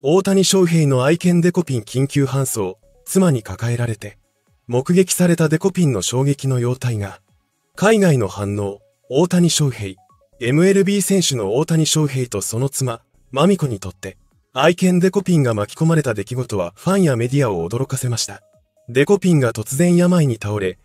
大谷翔平の愛犬デコピン緊急搬送、妻に抱えられて、目撃されたデコピンの衝撃の様態が、海外の反応、大谷翔平、MLB 選手の大谷翔平とその妻、マミコにとって、愛犬デコピンが巻き込まれた出来事はファンやメディアを驚かせました。デコピンが突然病に倒れ、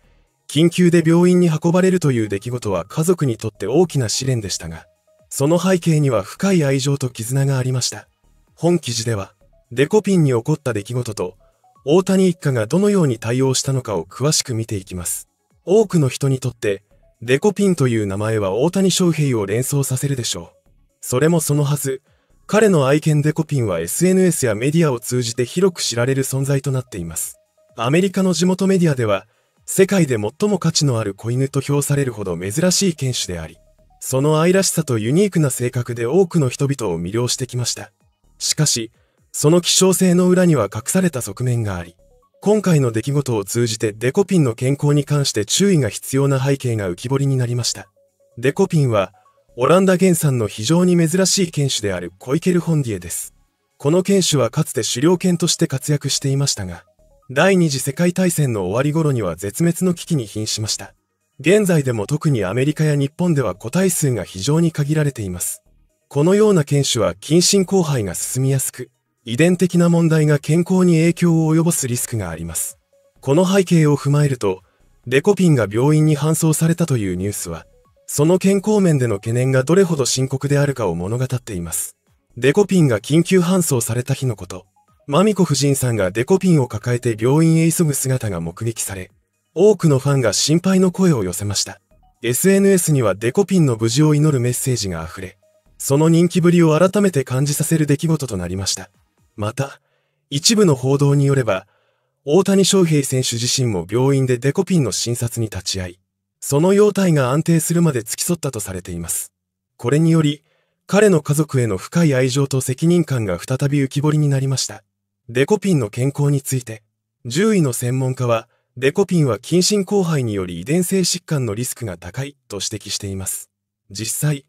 緊急で病院に運ばれるという出来事は家族にとって大きな試練でしたが、その背景には深い愛情と絆がありました。本記事では、デコピンに起こった出来事と、大谷一家がどのように対応したのかを詳しく見ていきます。多くの人にとって、デコピンという名前は大谷翔平を連想させるでしょう。それもそのはず、彼の愛犬デコピンは SNS やメディアを通じて広く知られる存在となっています。アメリカの地元メディアでは、世界で最も価値のある子犬と評されるほど珍しい犬種であり、その愛らしさとユニークな性格で多くの人々を魅了してきました。しかし、その希少性の裏には隠された側面があり、今回の出来事を通じてデコピンの健康に関して注意が必要な背景が浮き彫りになりました。デコピンは、オランダ原産の非常に珍しい犬種であるコイケルホンディエです。この犬種はかつて狩猟犬として活躍していましたが、第二次世界大戦の終わり頃には絶滅の危機に瀕しました。現在でも特にアメリカや日本では個体数が非常に限られています。このような犬種は近親交配が進みやすく、遺伝的な問題が健康に影響を及ぼすリスクがあります。この背景を踏まえると、デコピンが病院に搬送されたというニュースは、その健康面での懸念がどれほど深刻であるかを物語っています。デコピンが緊急搬送された日のこと、マミコ夫人さんがデコピンを抱えて病院へ急ぐ姿が目撃され、多くのファンが心配の声を寄せました。SNS にはデコピンの無事を祈るメッセージが溢れ、その人気ぶりを改めて感じさせる出来事となりました。また、一部の報道によれば、大谷翔平選手自身も病院でデコピンの診察に立ち会い、その容態が安定するまで付き添ったとされています。これにより、彼の家族への深い愛情と責任感が再び浮き彫りになりました。デコピンの健康について、獣医の専門家は、デコピンは近親交配により遺伝性疾患のリスクが高いと指摘しています。実際、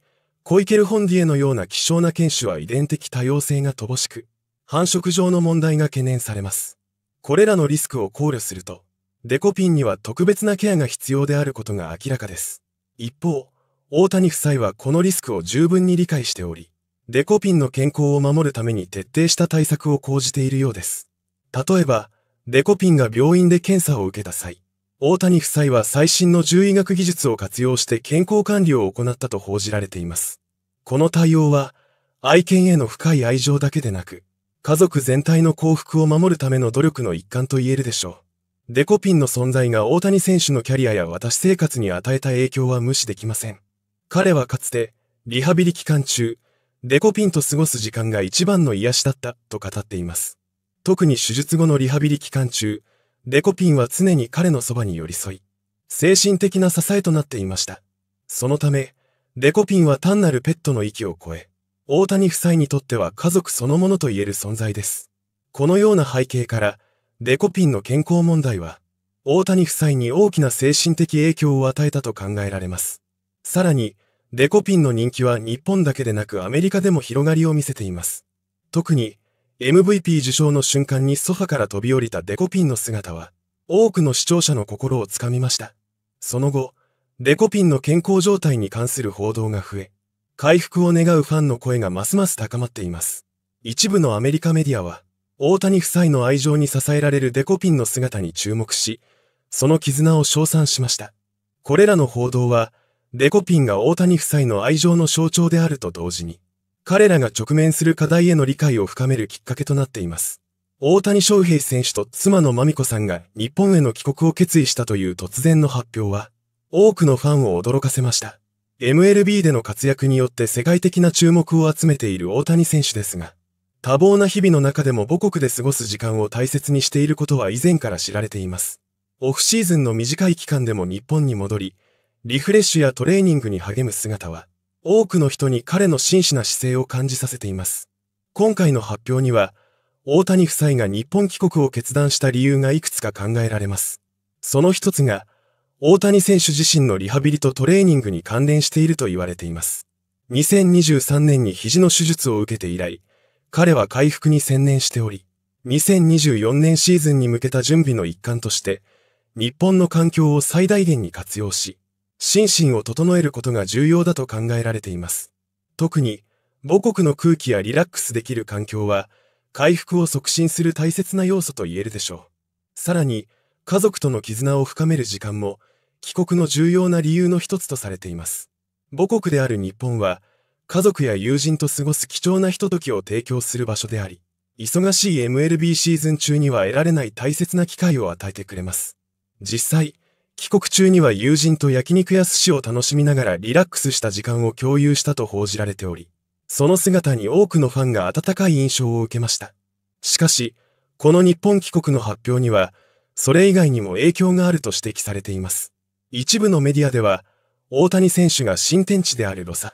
コイケルホンディエのような希少な犬種は遺伝的多様性が乏しく、繁殖上の問題が懸念されます。これらのリスクを考慮すると、デコピンには特別なケアが必要であることが明らかです。一方、大谷夫妻はこのリスクを十分に理解しており、デコピンの健康を守るために徹底した対策を講じているようです。例えば、デコピンが病院で検査を受けた際、大谷夫妻は最新の獣医学技術を活用して健康管理を行ったと報じられています。この対応は、愛犬への深い愛情だけでなく、家族全体の幸福を守るための努力の一環と言えるでしょう。デコピンの存在が大谷選手のキャリアや私生活に与えた影響は無視できません。彼はかつて、リハビリ期間中、デコピンと過ごす時間が一番の癒しだったと語っています。特に手術後のリハビリ期間中、デコピンは常に彼のそばに寄り添い、精神的な支えとなっていました。そのため、デコピンは単なるペットの域を超え、大谷夫妻にとっては家族そのものと言える存在です。このような背景から、デコピンの健康問題は、大谷夫妻に大きな精神的影響を与えたと考えられます。さらに、デコピンの人気は日本だけでなくアメリカでも広がりを見せています。特に、MVP 受賞の瞬間にソファから飛び降りたデコピンの姿は、多くの視聴者の心をつかみました。その後、デコピンの健康状態に関する報道が増え、回復を願うファンの声がますます高まっています。一部のアメリカメディアは、大谷夫妻の愛情に支えられるデコピンの姿に注目し、その絆を称賛しました。これらの報道は、デコピンが大谷夫妻の愛情の象徴であると同時に、彼らが直面する課題への理解を深めるきっかけとなっています。大谷翔平選手と妻のまみこさんが日本への帰国を決意したという突然の発表は、多くのファンを驚かせました。MLB での活躍によって世界的な注目を集めている大谷選手ですが、多忙な日々の中でも母国で過ごす時間を大切にしていることは以前から知られています。オフシーズンの短い期間でも日本に戻り、リフレッシュやトレーニングに励む姿は、多くの人に彼の真摯な姿勢を感じさせています。今回の発表には、大谷夫妻が日本帰国を決断した理由がいくつか考えられます。その一つが、大谷選手自身のリハビリとトレーニングに関連していると言われています。2023年に肘の手術を受けて以来、彼は回復に専念しており、2024年シーズンに向けた準備の一環として、日本の環境を最大限に活用し、心身を整えることが重要だと考えられています。特に、母国の空気やリラックスできる環境は、回復を促進する大切な要素と言えるでしょう。さらに、家族との絆を深める時間も、帰国の重要な理由の一つとされています。母国である日本は、家族や友人と過ごす貴重なひとときを提供する場所であり、忙しい MLB シーズン中には得られない大切な機会を与えてくれます。実際、帰国中には友人と焼肉や寿司を楽しみながらリラックスした時間を共有したと報じられており、その姿に多くのファンが温かい印象を受けました。しかし、この日本帰国の発表には、それ以外にも影響があると指摘されています。一部のメディアでは、大谷選手が新天地であるロサ、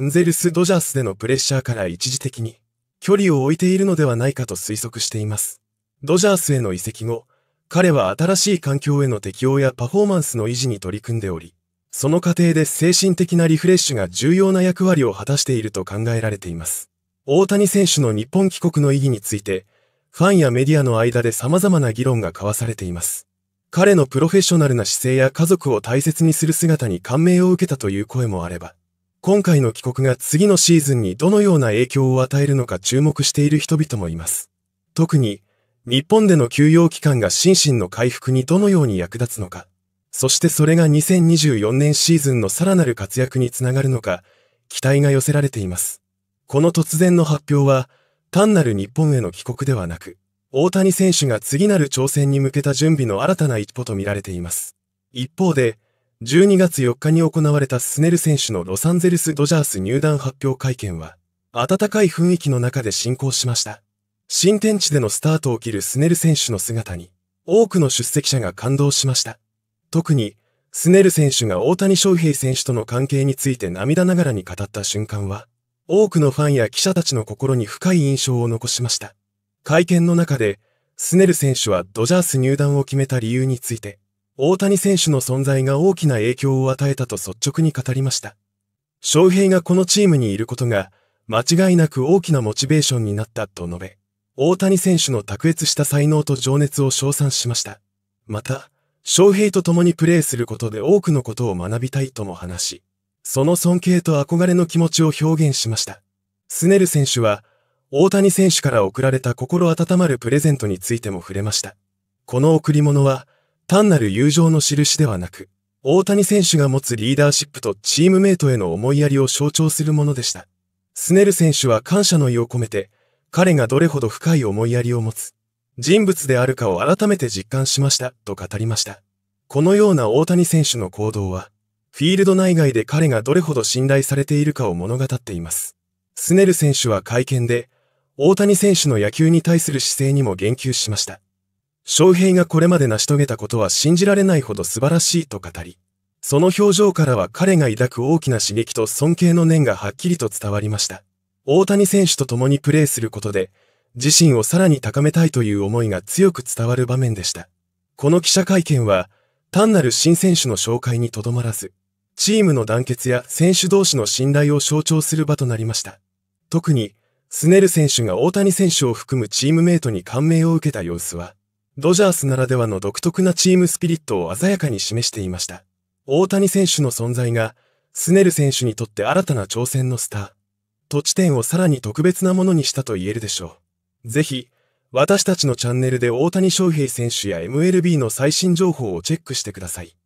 ンゼルス・ドジャースでのプレッシャーから一時的に、距離を置いているのではないかと推測しています。ドジャースへの移籍後、彼は新しい環境への適応やパフォーマンスの維持に取り組んでおり、その過程で精神的なリフレッシュが重要な役割を果たしていると考えられています。大谷選手の日本帰国の意義について、ファンやメディアの間で様々な議論が交わされています。彼のプロフェッショナルな姿勢や家族を大切にする姿に感銘を受けたという声もあれば、今回の帰国が次のシーズンにどのような影響を与えるのか注目している人々もいます。特に、日本での休養期間が心身の回復にどのように役立つのか、そしてそれが2024年シーズンのさらなる活躍につながるのか、期待が寄せられています。この突然の発表は、単なる日本への帰国ではなく、大谷選手が次なる挑戦に向けた準備の新たな一歩と見られています。一方で、12月4日に行われたスネル選手のロサンゼルス・ドジャース入団発表会見は、温かい雰囲気の中で進行しました。新天地でのスタートを切るスネル選手の姿に、多くの出席者が感動しました。特に、スネル選手が大谷翔平選手との関係について涙ながらに語った瞬間は、多くのファンや記者たちの心に深い印象を残しました。会見の中で、スネル選手はドジャース入団を決めた理由について、大谷選手の存在が大きな影響を与えたと率直に語りました。翔平がこのチームにいることが、間違いなく大きなモチベーションになったと述べ、大谷選手の卓越した才能と情熱を称賛しました。また、翔平と共にプレーすることで多くのことを学びたいとも話し、その尊敬と憧れの気持ちを表現しました。スネル選手は、大谷選手から贈られた心温まるプレゼントについても触れました。この贈り物は、単なる友情の印ではなく、大谷選手が持つリーダーシップとチームメイトへの思いやりを象徴するものでした。スネル選手は感謝の意を込めて、彼がどれほど深い思いやりを持つ人物であるかを改めて実感しましたと語りました。このような大谷選手の行動は、フィールド内外で彼がどれほど信頼されているかを物語っています。スネル選手は会見で、大谷選手の野球に対する姿勢にも言及しました。翔平がこれまで成し遂げたことは信じられないほど素晴らしいと語り、その表情からは彼が抱く大きな刺激と尊敬の念がはっきりと伝わりました。大谷選手と共にプレーすることで、自身をさらに高めたいという思いが強く伝わる場面でした。この記者会見は、単なる新選手の紹介にとどまらず、チームの団結や選手同士の信頼を象徴する場となりました。特に、スネル選手が大谷選手を含むチームメイトに感銘を受けた様子は、ドジャースならではの独特なチームスピリットを鮮やかに示していました。大谷選手の存在が、スネル選手にとって新たな挑戦のスター、土地点をさらに特別なものにしたと言えるでしょう。ぜひ、私たちのチャンネルで大谷翔平選手や MLB の最新情報をチェックしてください。